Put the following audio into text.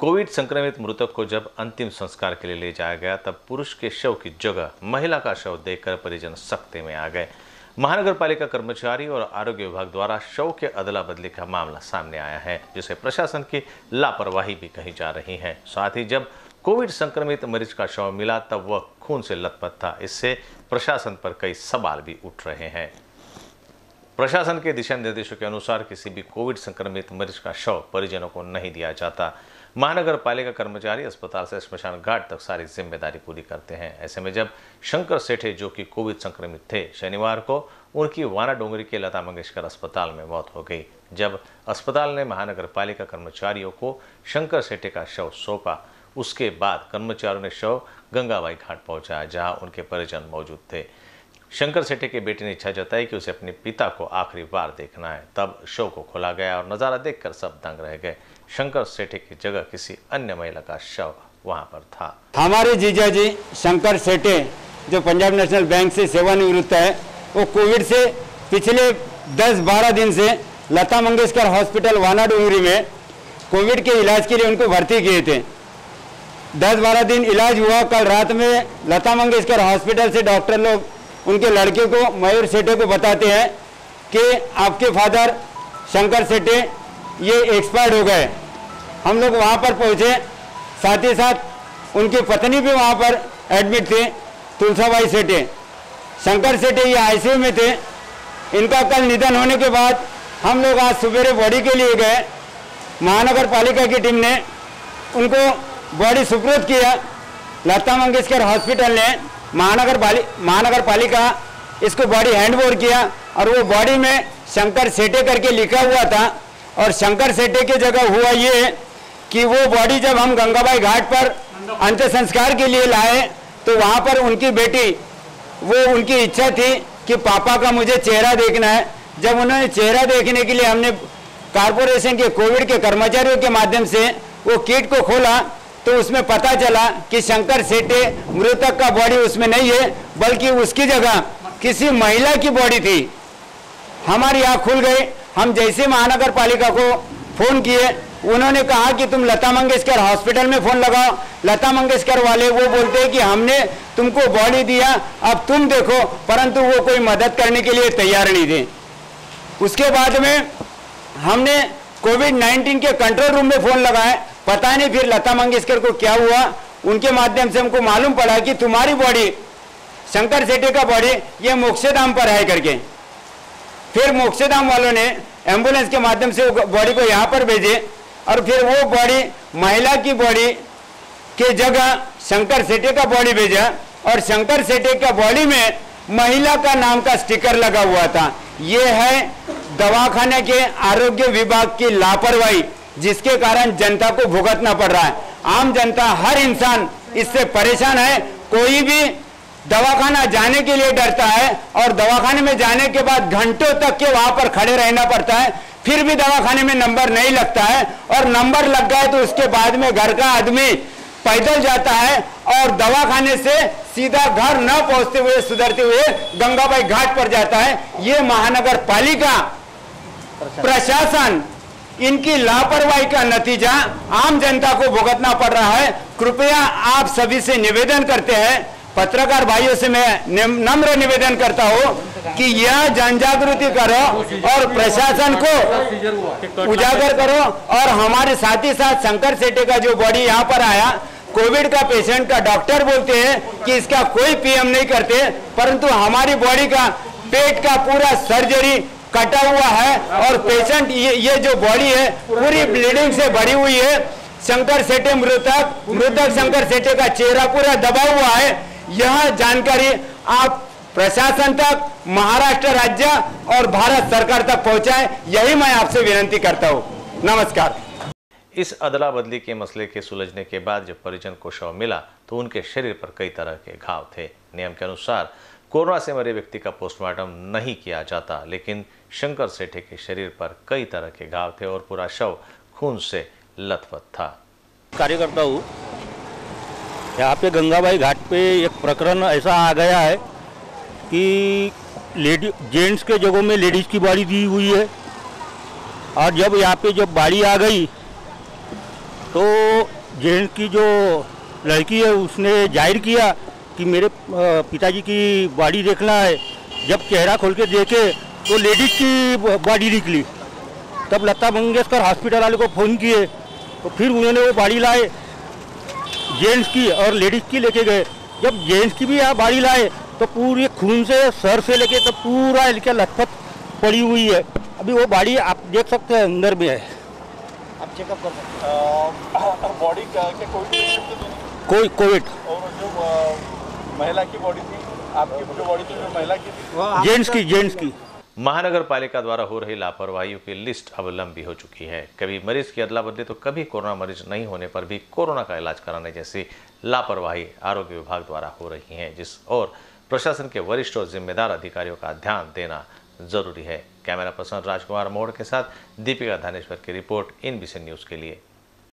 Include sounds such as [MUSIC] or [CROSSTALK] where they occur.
Covid संक्रमित मृतक को जब अंतिम संस्कार के लिए ले जाया गया, तब पुरुष के शव की जगह महिला का शव देखकर परिजन सख्ते में आ गए। महानगर पालिका कर्मचारी और आरोग्य विभाग द्वारा शव के अदला बदली का मामला सामने आया है, जिसे प्रशासन की लापरवाही भी कही जा रही है। साथ ही जब कोविड संक्रमित मरीज़ का शव मिला, तब वह खून से लथपथ था। इससे प्रशासन पर कई सवाल भी उठ रहे हैं। प्रशासन के दिशा निर्देशों के अनुसार किसी भी कोविड संक्रमित मरीज़ का शव परिजनों को नहीं दिया जाता। महानगर पालिका कर्मचारी अस्पताल से स्मशान घाट तक सारी ज़िम्मेदारी पूरी करते हैं। ऐसे में जब शंकर सेठे, जो कि कोविड संक्रमित थे, शनिवार को उनकी वाना डोंगरी के लता मंगेशकर अस्पताल में मौत हो गई, जब अस्पताल ने महानगर पालिका कर्मचारियों को शंकर सेठे का शव सौंपा। उसके बाद कर्मचारियों ने शव गंगाबाई घाट पहुँचाया, जहाँ उनके परिजन मौजूद थे। शंकर सेठे के बेटे ने इच्छा जताई कि उसे अपने पिता को आखिरी बार देखना है। तब शव को खोला गया और नज़ारा देखकर सब दंग रह गए। शंकर सेठे की जगह किसी अन्य महिला का शव वहाँ पर था। हमारे जीजा जी, शंकर सेठे, जो पंजाब नेशनल बैंक से सेवानिवृत्त है, वो कोविड से पिछले 10-12 दिन से लता मंगेशकर हॉस्पिटल वाना डूंगरी में कोविड के इलाज के लिए उनको भर्ती किए थे। 10-12 दिन इलाज हुआ। कल रात में लता मंगेशकर हॉस्पिटल से डॉक्टर लोग उनके लड़के को मयूर सेठे को बताते हैं कि आपके फादर शंकर सेठे ये एक्सपायर्ड हो गए। हम लोग वहाँ पर पहुँचे, साथ ही साथ उनकी पत्नी भी वहाँ पर एडमिट थे, तुलसाबाई सेठे। शंकर सेठे ये आईसीयू में थे। इनका कल निधन होने के बाद हम लोग आज सवेरे बॉडी के लिए गए। महानगर पालिका की टीम ने उनको बॉडी सुपुर्द किया। लता मंगेशकर हॉस्पिटल ने महानगर पालि महानगर पालिका इसको बॉडी हैंड किया और वो बॉडी में शंकर सेठे करके लिखा हुआ था और शंकर सेठे की जगह हुआ ये कि वो बॉडी जब हम गंगाबाई घाट पर अंत्य संस्कार के लिए लाए तो वहाँ पर उनकी बेटी, वो उनकी इच्छा थी कि पापा का मुझे चेहरा देखना है। जब उन्होंने चेहरा देखने के लिए हमने कारपोरेशन के, कोविड के कर्मचारियों के माध्यम से वो किट को खोला तो उसमें पता चला कि शंकर सेठे मृतक का बॉडी उसमें नहीं है, बल्कि उसकी जगह किसी महिला की बॉडी थी। हमारी आँख खुल गई। हम जैसे महानगर पालिका को फ़ोन किए, उन्होंने कहा कि तुम लता मंगेशकर हॉस्पिटल में फ़ोन लगाओ। लता मंगेशकर वाले वो बोलते हैं कि हमने तुमको बॉडी दिया, अब तुम देखो, परंतु वो कोई मदद करने के लिए तैयार नहीं थे। उसके बाद में हमने कोविड 19 के कंट्रोल रूम में फ़ोन लगाए पता नहीं फिर लता मंगेशकर को क्या हुआ? उनके माध्यम से हमको मालूम पड़ा कि तुम्हारी बॉडी, शंकर सेठी का बॉडी, ये मोक्षधाम पर है करके। फिर मोक्षधाम वालों ने एंबुलेंस के माध्यम से बॉडी को यहाँ पर भेजे और फिर वो बॉडी, महिला की बॉडी के जगह शंकर सेठे का बॉडी भेजा और शंकर सेठे का बॉडी में महिला का नाम का स्टिकर लगा हुआ था। ये है दवाखाने के आरोग्य विभाग की लापरवाही। जिसके कारण जनता को भुगतना पड़ रहा है। आम जनता, हर इंसान इससे परेशान है। कोई भी दवाखाना जाने के लिए डरता है और दवाखाने में जाने के बाद घंटों तक के वहाँ पर खड़े रहना पड़ता है। फिर भी दवाखाने में नंबर नहीं लगता है और नंबर लग गए तो उसके बाद में घर का आदमी पैदल जाता है और दवाखाने से सीधा घर न पहुँचते हुए, सुधरते हुए गंगाबाई घाट पर जाता है। ये महानगर पालिका, प्रशासन इनकी लापरवाही का नतीजा आम जनता को भुगतना पड़ रहा है। कृपया आप सभी से निवेदन करते हैं, पत्रकार भाइयों से मैं नम्र निवेदन करता हूँ कि यह जन जागृति करो और प्रशासन को उजागर करो और हमारे साथ ही साथ शंकर सेठे का जो बॉडी यहाँ पर आया, कोविड का पेशेंट का डॉक्टर बोलते हैं कि इसका कोई पीएम नहीं करते, परंतु हमारी बॉडी का, पेट का पूरा सर्जरी कटा हुआ है और पेशेंट ये, ये जो बॉडी है पूरी ब्लीडिंग से भरी हुई है। शंकर सेठे मृतक मृतक शंकर सेठे का चेहरा पूरा दबा हुआ है। यह जानकारी आप प्रशासन तक महाराष्ट्र राज्य और भारत सरकार तक पहुँचाए यही मैं आपसे विनती करता हूँ। नमस्कार। इस अदला बदली के मसले के सुलझने के बाद जब परिजन को शव मिला तो उनके शरीर पर कई तरह के घाव थे। नियम के अनुसार कोरोना से मरे व्यक्ति का पोस्टमार्टम नहीं किया जाता, लेकिन शंकर सेठे के शरीर पर कई तरह के घाव थे और पूरा शव खून से लथपथ था। कार्यकर्ता हूँ। यहाँ पे गंगाबाई घाट पे एक प्रकरण ऐसा आ गया है कि लेडी, जेंट्स के जगहों में लेडीज़ की बाड़ी दी हुई है। और जब यहाँ पे जब बाड़ी आ गई तो जेंट्स की जो लड़की है, उसने ज़ाहिर किया कि मेरे पिताजी की बॉडी देखना है। जब चेहरा खोल के देखे तो लेडीज़ की बॉडी निकली। तब लता मंगेशकर हॉस्पिटल वाले को फ़ोन किए तो फिर उन्होंने वो बाड़ी लाए जेंट्स की और लेडीज़ की लेके गए। जब जेंट्स की भी यहाँ बाड़ी लाए तो पूरी खून से सर से लेके तो पूरा इनके लथपथ पड़ी हुई है। अभी वो बाड़ी आप देख सकते हैं अंदर में है। आप चेकअप कर सकते हैं। बॉडी [COUGHS] का कोविड कोई कोविड और जो महिला की बॉडी थी आपकी जो बॉडी थी जो महिला की थी। जेंट्स की जेंट्स की। महानगर पालिका द्वारा हो रही लापरवाहियों की लिस्ट अब लंबी हो चुकी है। कभी मरीज़ की अदला बदली तो कभी कोरोना मरीज़ नहीं होने पर भी कोरोना का इलाज कराने जैसी लापरवाही आरोग्य विभाग द्वारा हो रही है जिस और प्रशासन के वरिष्ठ और जिम्मेदार अधिकारियों का ध्यान देना ज़रूरी है। कैमरा पर्सन राजकुमार मोड़ के साथ दीपिका धानेश्वर की रिपोर्ट इन न्यूज़ के लिए।